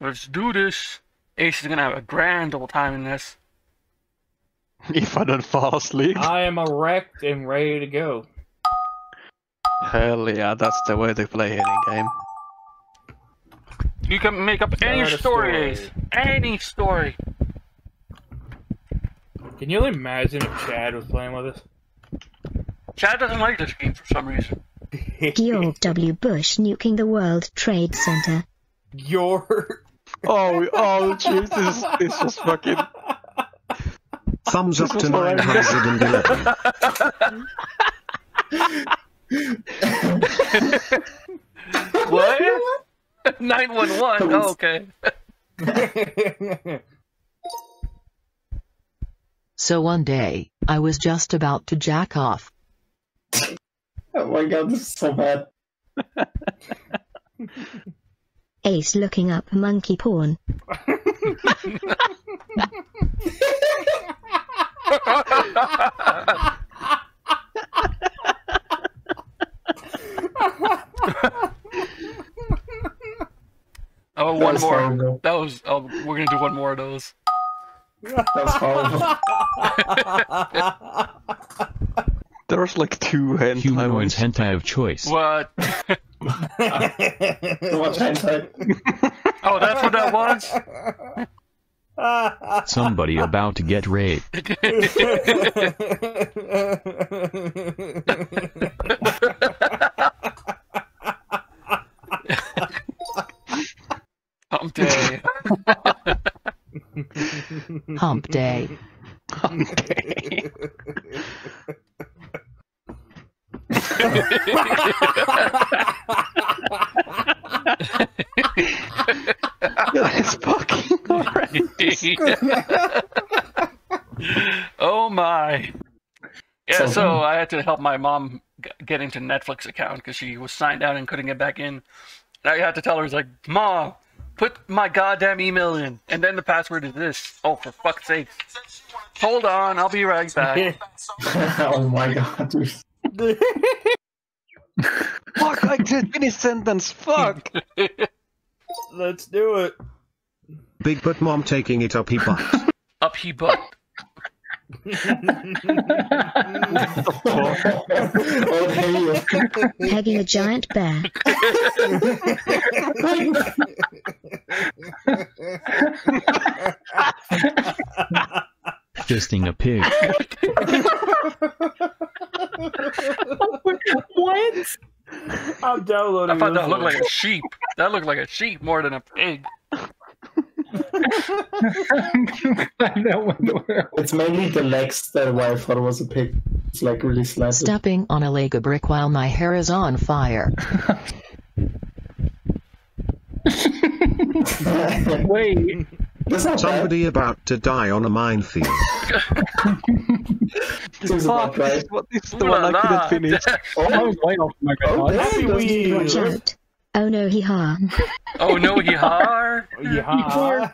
Let's do this. Ace is gonna have a grand old time in this. If I don't fall asleep. I am erect and ready to go. Hell yeah, that's the way to play any game. You can make up any story, story. Ace. Any story. Can you imagine if Chad was playing with us? Chad doesn't like this game for some reason. George W. Bush nuking the World Trade Center. Your Oh, oh, jeez, this is, this is just fucking. Thumbs up to was what I 911. What? 911. Oh, okay. So one day, I was just about to jack off. Oh my god, this is so bad. Ace looking up monkey porn. Oh, That one was more. horrible. That was. Oh, we're gonna do one more of those. That was horrible. There's like two hentai Humanoids ones. hentai of choice. What? Too much hentai. Oh, that's what that was. Somebody about to get raped. Hump day. Hump day. Okay. That's fucking alright. oh my. Yeah, So- so I had to help my mom get into Netflix account because she was signed out and couldn't get back in. And I had to tell her, "It's like, Mom, put my goddamn email in, and then the password is this." Oh, for fuck's sake! Hold on, I'll be right back. oh my god. Fuck, I did finish sentence. Fuck. Let's do it. Big butt mom taking it up he butt. Up he butt. there you Pegging a giant bear. Fisting a pig. what? I'm downloading. I thought that looked like a sheep. That looked like a sheep more than a pig. It's mainly the legs that why I thought it was a pig. It's like really slanted. Stepping on a Lego brick while my hair is on fire. Wait, That's not bad. Somebody about to die on a minefield. Seems Fuck, about this right. is, what, this is Ooh the one la I couldn't oh, finish. I was way off my Oh, god. this Happy is- Wheel. Watch. Oh no, he ha. Oh no, he har. Yeah.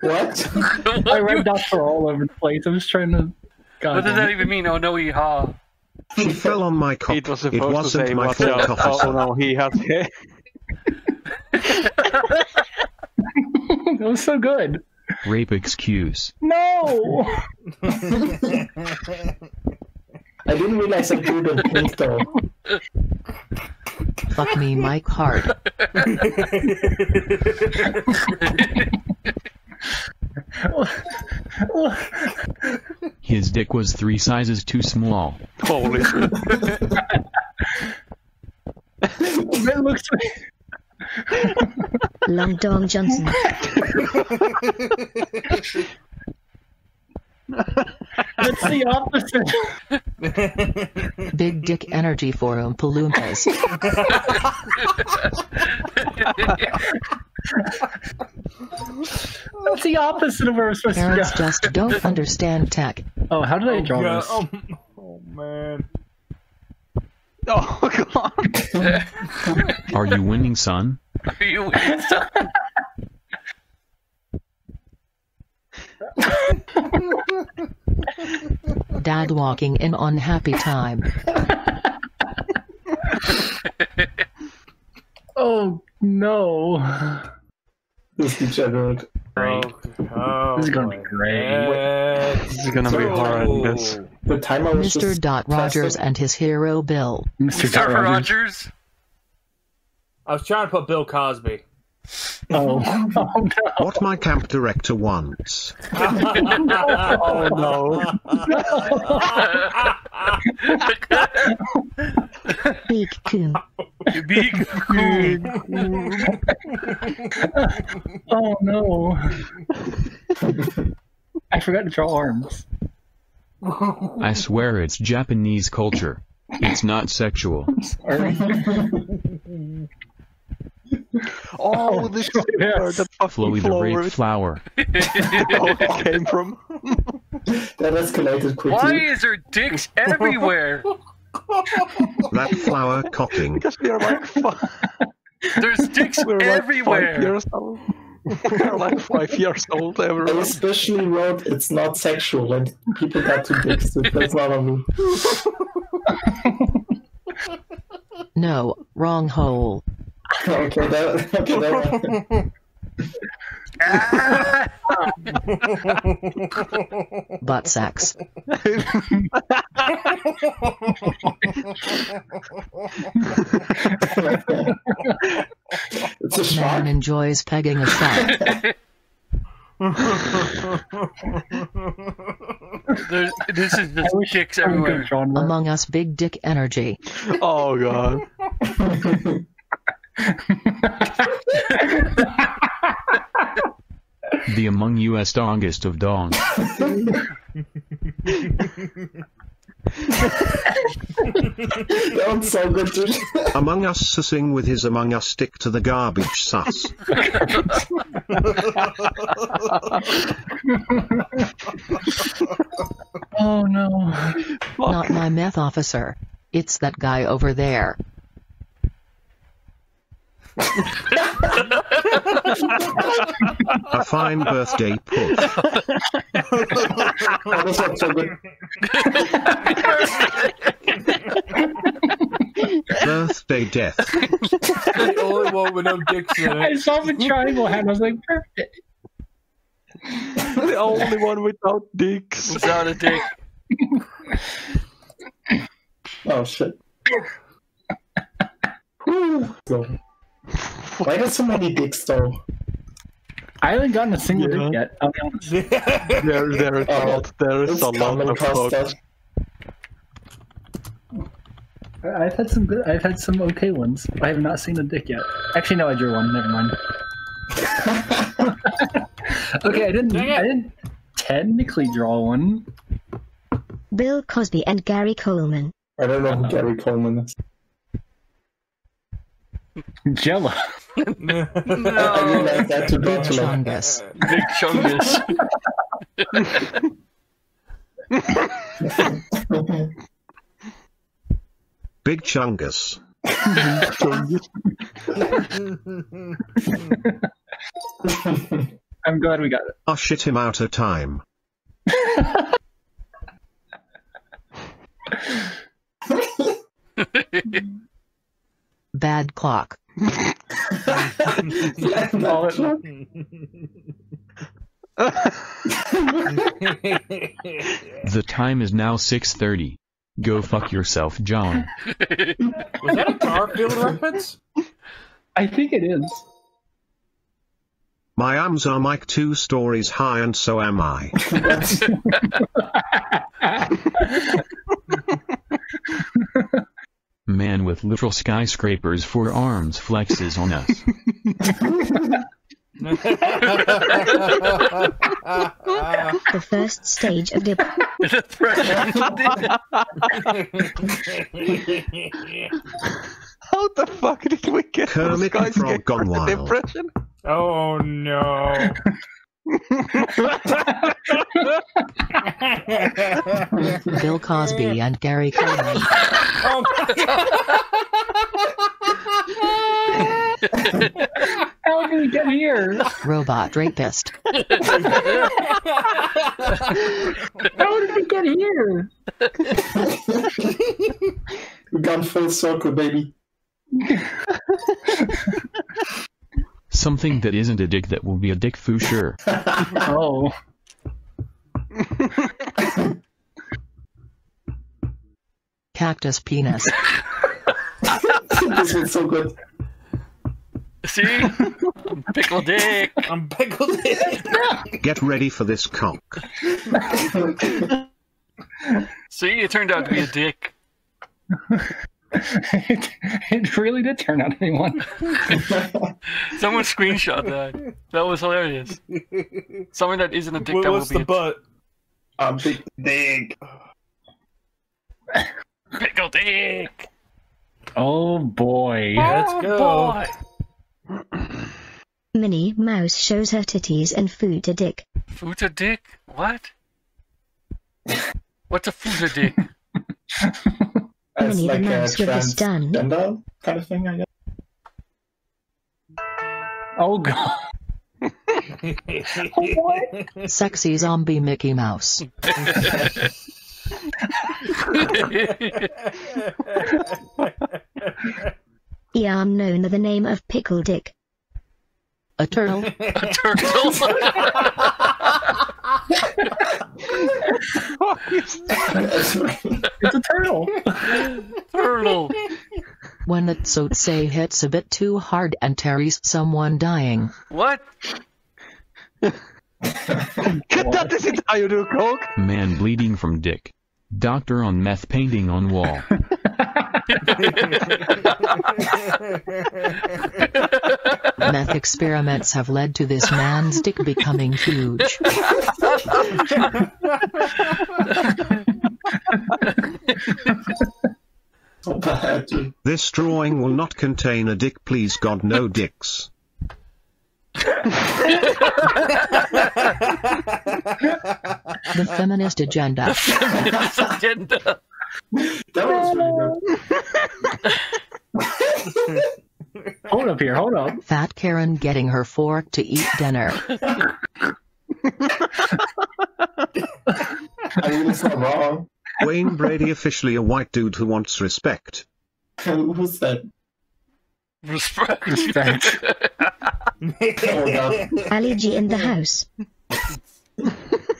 What? I read that for all over the place. I was trying to. God What does that even mean? Oh no, he ha. She fell on my cock. It was It supposed to wasn't say, my watch fault, out. Oh no, he has hair. That was so good. Rape excuse. No! I didn't realize I drew the pink though. Fuck me, Mike Hart. His dick was three sizes too small. Holy shit. it looks like. Long Dong Johnson. It's the opposite. Big Dick Energy Forum Oompa Loompas. That's the opposite of where we're supposed Parents to go. just don't understand tech. Oh, how did I draw Yeah, this? oh, oh, man. Oh god. Are you winning, son? Are you winning, son? Dad walking in on happy time. Oh no. This degenerate. Oh, oh This is gonna be great. God. This is gonna be horrendous. The time I was Mr. just Dot Rogers testing- and his hero Bill. Mr. Dot Rogers. Rogers. I was trying to put Bill Cosby. Oh. Oh, oh no. What my camp director wants. oh no. Big coon. Big Oh no. I forgot to draw arms. I swear it's Japanese culture. It's not sexual. Sorry. Oh, this is Yeah. where the fucking Chloe the flower rape flower. came from. That escalated quickly. Why is there dicks everywhere? That flower cocking. Because we are like five, There's dicks we're like five everywhere. years old. We're like five years old, I especially wrote it's not sexual and people got too big, so that's not on me. No, wrong hole. Okay, that, okay, that Butt sex. It's a Man enjoys pegging a shark. There's, this is I just wish dicks someone could everywhere. have drawn more. Among Us big dick energy. Oh god. The Among Us dongest of dongs. that one's so good, dude. Among Us sussing with his Among Us stick to the garbage sus. Oh no. Not my meth officer. It's that guy over there. A fine birthday push. Oh, this one's so good. Birthday death. the only one with no dicks in I saw the triangle hand. I was like, perfect. the only one without dicks. Without a dick. Oh shit. Whew. So, why there's so many dicks though? I haven't gotten a single Yeah. dick yet. I'll be honest. There, there is a Oh, lot. There is a lot of past fucks. that. I've had some good. I've had some okay ones. I have not seen a dick yet. Actually, no, I drew one. Never mind. okay, I didn't. Dang. I didn't technically draw one. Bill Cosby and Gary Coleman. I don't know who uh-huh. Gary Coleman is. Jello. I No. realized that to Big draw to like, chungus. Big chungus. Big chungus. I'm glad we got it. Oh shit him out of time. Bad clock. All it- The time is now 6:30. Go fuck yourself, John. Was that a Garfield reference? I think it is. My arms are Mike two stories high and so am I. Man with literal skyscrapers for arms flexes on us. The first stage of dip. Depression. How the fuck did we get Kermit the those guys Frog get gone wild. depression? oh no. Bill Cosby and Gary Coleman. Oh How did we get here? Robot rapist. How did we get here? we gone full circle, baby. Something that isn't a dick that will be a dick for sure. Oh. Cactus penis. this one's so good. See? Pickle dick. I'm pickled in. Get ready for this cock. See, it turned out to be a dick. it, it really did turn out to be one. Someone screenshot that. That was hilarious. Someone that isn't a dick What- that will be the a butt? I'm big dig. Pickle dick. Oh boy. Oh, Let's Oh, go. boy. Minnie Mouse shows her titties and food to Dick. Food's a dick? What? What's a food a dick? As Minnie the like a Mouse with a stun. kind of thing, I guess. Oh god. Sexy zombie Mickey Mouse. Yeah, I'm known by the name of Pickle Dick. A turtle. a turtle. That's right. It's a turtle. turtle. When the Tsotse hits a bit too hard and Terry's someone dying. What? That isn't how you do coke. Man bleeding from dick. Doctor on meth painting on wall. Meth experiments have led to this man's dick becoming huge. So bad. dude. This drawing will not contain a dick please God no dicks. The feminist agenda. Feminist agenda. That was really good. Hold up here, hold up. Fat Karen getting her fork to eat dinner. I mean, it's not wrong. Wayne Brady officially a white dude who wants respect. Who's that? Respect. Respect. Oh, God. Ali G in the house.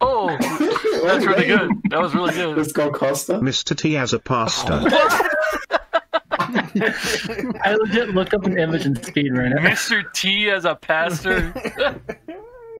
Oh, that's really good. That was really good. Let's go, Costa. Mr. T as a pastor. I legit looked up an image and speed ran it. Mr. T as a pastor.